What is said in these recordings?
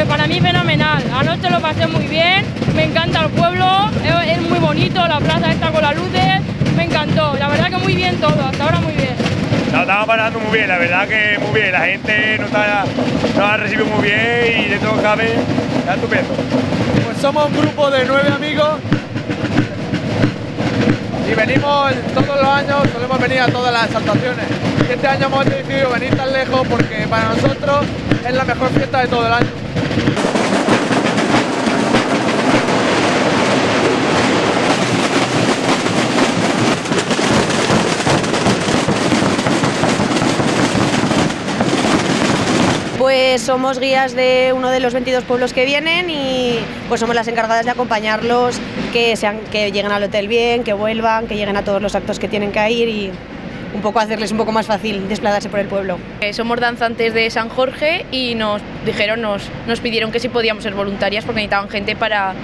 Pues para mí fenomenal, anoche lo pasé muy bien, me encanta el pueblo, es, muy bonito, la plaza está con las luces, me encantó, la verdad que muy bien todo, hasta ahora muy bien. Nos estamos pasando muy bien, la verdad que muy bien, la gente nos ha, nos ha recibido muy bien y de todo cabe, está estupendo. Pues somos un grupo de nueve amigos y venimos todos los años, solemos venir a todas las exaltaciones. Y este año hemos decidido venir tan lejos porque para nosotros es la mejor fiesta de todo el año. Pues somos guías de uno de los 22 pueblos que vienen y pues somos las encargadas de acompañarlos, que, sean, que lleguen al hotel bien, que vuelvan, que lleguen a todos los actos que tienen que ir y un poco hacerles un poco más fácil desplazarse por el pueblo. Eh, somos danzantes de San Jorge y nos dijeron, nos, nos pidieron que si podíamos ser voluntarias porque necesitaban gente para,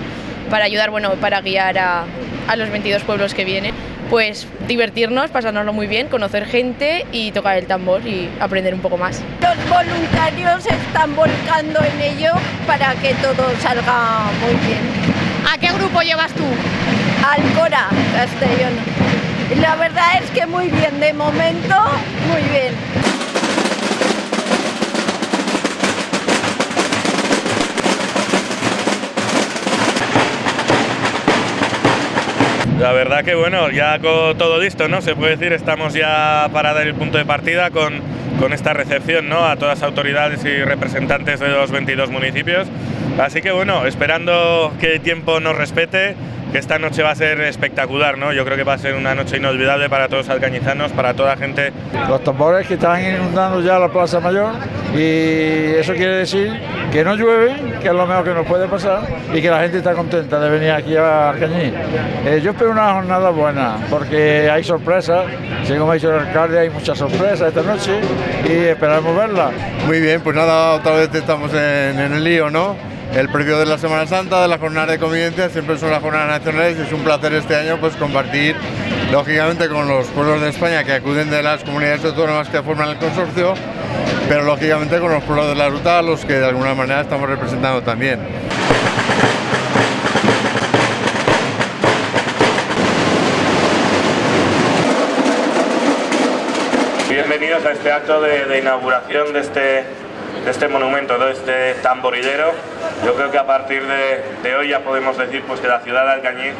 para ayudar, bueno, para guiar a, a los 22 pueblos que vienen pues divertirnos, pasárnoslo muy bien, conocer gente y tocar el tambor y aprender un poco más. Los voluntarios están volcando en ello para que todo salga muy bien. ¿A qué grupo llevas tú? Alcora, Castellón. La verdad es que muy bien, de momento muy bien. La verdad que bueno, ya con todo listo, ¿no? Se puede decir, estamos ya para dar el punto de partida con, con esta recepción, ¿no? A todas las autoridades y representantes de los 22 municipios. Así que bueno, esperando que el tiempo nos respete, que esta noche va a ser espectacular, ¿no? Yo creo que va a ser una noche inolvidable para todos los alcañizanos, para toda la gente. Los tambores que están inundando ya la Plaza Mayor y eso quiere decir que no llueve, que es lo mejor que nos puede pasar y que la gente está contenta de venir aquí a Alcañí. Eh, yo espero una jornada buena porque hay sorpresas, según ha dicho el alcalde, hay muchas sorpresas esta noche y esperamos verla. Muy bien, pues nada, otra vez estamos en, en el lío, ¿no? El previo de la Semana Santa, de la jornada de convivencia, siempre son las jornadas nacionales y es un placer este año pues compartir lógicamente con los pueblos de España que acuden de las comunidades autónomas que forman el consorcio, pero lógicamente con los pueblos de la ruta, los que de alguna manera estamos representando también. Bienvenidos a este acto de inauguración de este, de este monumento, de este tamborilero. Yo creo que a partir de, hoy ya podemos decir pues, que la ciudad de Alcañiz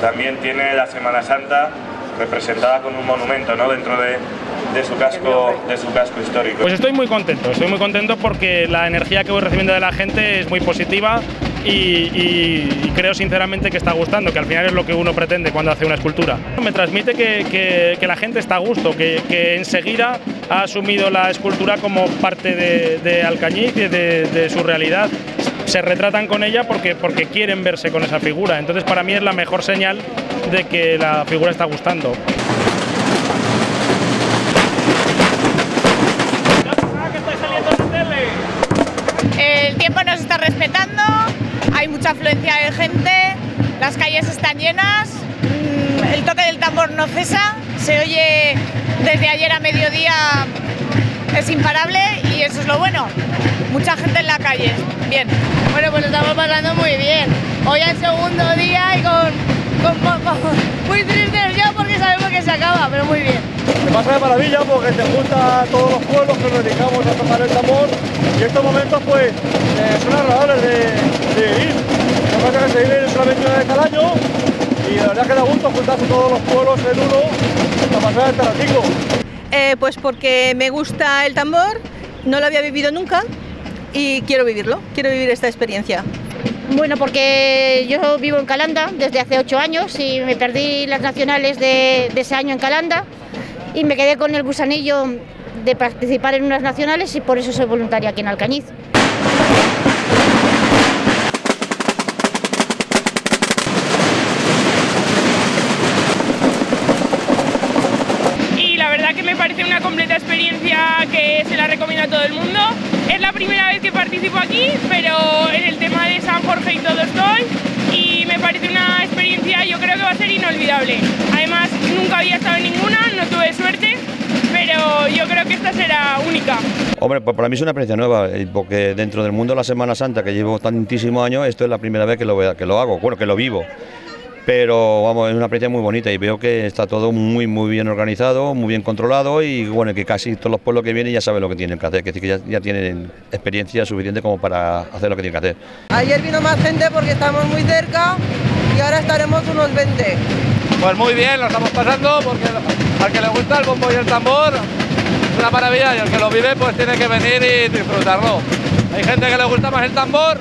también tiene la Semana Santa representada con un monumento ¿no? dentro de, de, su casco, de su casco histórico. Pues estoy muy contento, estoy muy contento porque la energía que voy recibiendo de la gente es muy positiva y, creo sinceramente que está gustando, que al final es lo que uno pretende cuando hace una escultura. Me transmite que, que, la gente está a gusto, que, que, enseguida ha asumido la escultura como parte de, Alcañiz de, de, su realidad. Se retratan con ella porque, porque quieren verse con esa figura. Entonces para mí es la mejor señal de que la figura está gustando. Están llenas, mm, el toque del tambor no cesa, se oye desde ayer a mediodía, es imparable y eso es lo bueno. Mucha gente en la calle, bien. Bueno, pues lo estamos pasando muy bien. Hoy es el segundo día y con, con, con muy tristes ya porque sabemos que se acaba, pero muy bien. Se pasa de maravilla porque se junta a todos los pueblos que nos dedicamos a tocar el tambor y estos momentos pues eh, son agradables de, de vivir. Lo que pasa es que se vive solamente una vez al año y la verdad que da gusto juntarse todos los pueblos en uno para pasar el taratico. Eh, pues porque me gusta el tambor, no lo había vivido nunca y quiero vivirlo, quiero vivir esta experiencia. Bueno, porque yo vivo en Calanda desde hace ocho años y me perdí las nacionales de, de ese año en Calanda y me quedé con el gusanillo de participar en unas nacionales y por eso soy voluntaria aquí en Alcañiz. Todo el mundo. Es la primera vez que participo aquí, pero en el tema de San Jorge y todo estoy y me parece una experiencia yo creo que va a ser inolvidable. Además nunca había estado en ninguna, no tuve suerte, pero yo creo que esta será única. Hombre, pues para mí es una experiencia nueva, porque dentro del mundo de la Semana Santa, que llevo tantísimos años, esto es la primera vez que lo, que lo hago, bueno, que lo vivo. Pero vamos, es una experiencia muy bonita y veo que está todo muy muy bien organizado, muy bien controlado y bueno, que casi todos los pueblos que vienen ya saben lo que tienen que hacer, que, decir, que ya, ya tienen experiencia suficiente como para hacer lo que tienen que hacer. Ayer vino más gente porque estamos muy cerca y ahora estaremos unos 20. Pues muy bien, lo estamos pasando porque al que le gusta el bombo y el tambor es una maravilla y el que lo vive pues tiene que venir y disfrutarlo. Hay gente que le gusta más el tambor,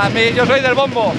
a mí yo soy del bombo.